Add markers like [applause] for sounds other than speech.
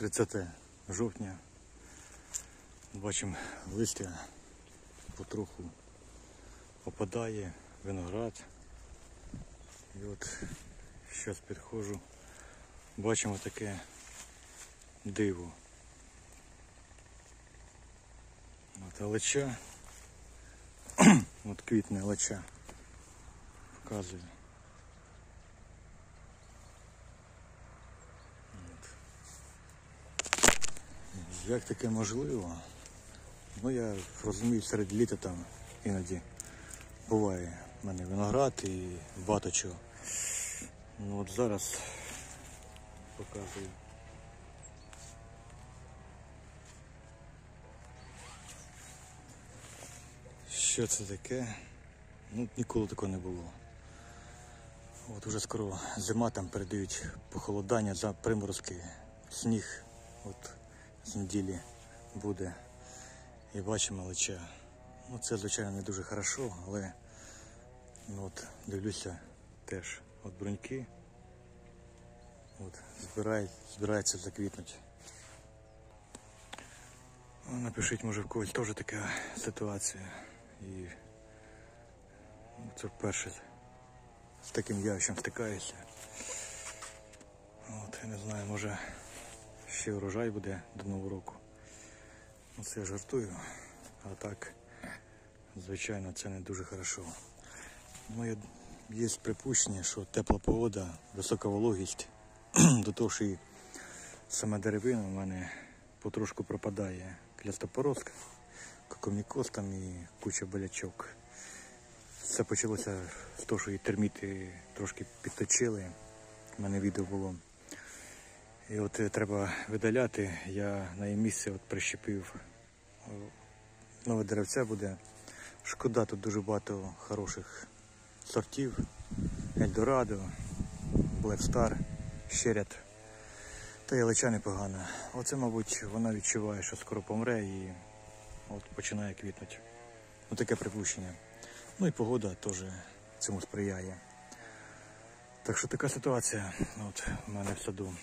30 жовтня. Бачимо листя потроху опадає, виноград. І от зараз підходжу, бачимо таке диво. От леча, [clears throat] от квітне леча, показую. Як таке можливо? Ну я розумію, серед літа там іноді буває в мене виноград і багато чого. Ну от зараз показую. Що це таке? Ну, ніколи такого не було. От уже скоро зима там передають похолодання за приморозки, сніг. От неділі буде. І бачимо лича. Ну це звичайно не дуже хорошо, але ну, от, дивлюся теж от бруньки. От, збирають, збирається заквітнути. Ну, Напишіть, може в когось теж така ситуація. І ну, це вперше з таким явищем стикаюся. От, я не знаю, може ще урожай буде до Нового року. Це я жартую, а так, звичайно, це не дуже хорошо. Ну, є припущення, що тепла погода, висока вологість, [clears throat] до того, що і сама деревина в мене потрошку пропадає. Клястопорозка, кокомікоз там і куча болячок. Все почалося з того, що і терміти трошки підточили. У мене відео було. І от е, треба видаляти. Я на її місце от прищепив нове деревце буде. Шкода, тут дуже багато хороших сортів. Ельдорадо, Star, Щерят. Та й лича непогана. Оце, мабуть, вона відчуває, що скоро помре і от починає квітнути. Ну таке припущення. Ну і погода теж цьому сприяє. Так що така ситуація от, у мене в саду.